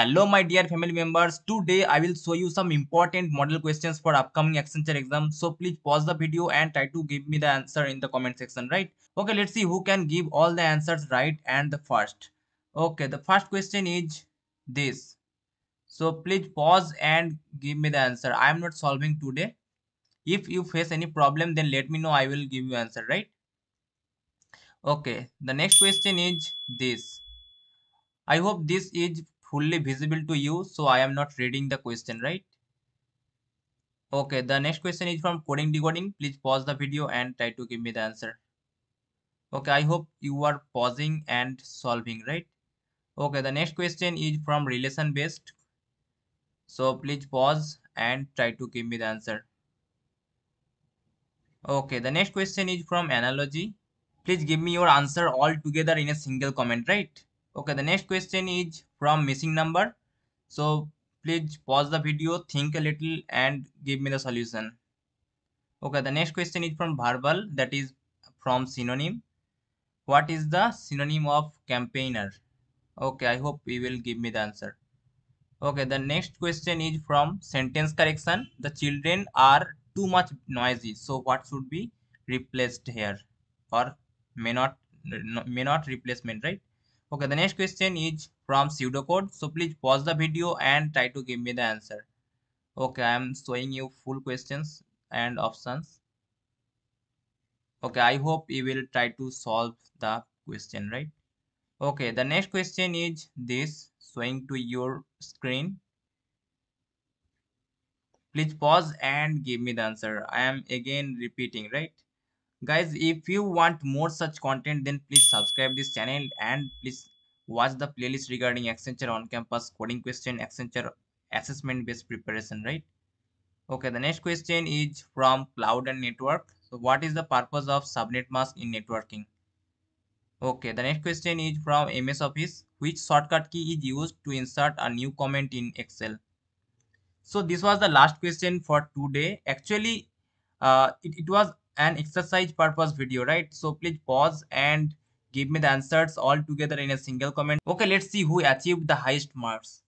Hello my dear family members, today I will show you some important model questions for upcoming Accenture exam. So please pause the video and try to give me the answer in the comment section, right? Okay, let's see who can give all the answers right and the first. Okay, the first question is this. So please pause and give me the answer. I am not solving today. If you face any problem then let me know, I will give you answer, right? Okay, the next question is this. I hope this is fully visible to you so i am not reading the question right? Okay the next question is from coding decoding please pause the video and try to give me the answer. Okay i hope you are pausing and solving right? Okay the next question is from relation based so please pause and try to give me the answer. Okay the next question is from analogy. Please give me your answer all together in a single comment right okay the next question is from missing number. So please pause the video think a little and give me the solution. Okay the next question is from verbal that is from synonym. What is the synonym of campaigner? Okay i hope you will give me the answer. Okay the next question is from sentence correction. The children are too much noisy so what should be replaced here? Or may not may not replacement right okay the next question is from pseudocode. So please pause the video and try to give me the answer. Okay i am showing you full questions and options. Okay i hope you will try to solve the question right? Okay the next question is this showing to your screen. Please pause and give me the answer. I am again repeating right guys if you want more such content then please subscribe this channel and please watch the playlist regarding accenture on campus coding question accenture assessment based preparation right? Okay the next question is from cloud and network. So what is the purpose of subnet mask in networking? Okay the next question is from ms office. Which shortcut key is used to insert a new comment in excel? So this was the last question for today. Actually uh, it, it was an exercise purpose video right? So please pause and give me the answers all together in a single comment. Okay let's see who achieved the highest marks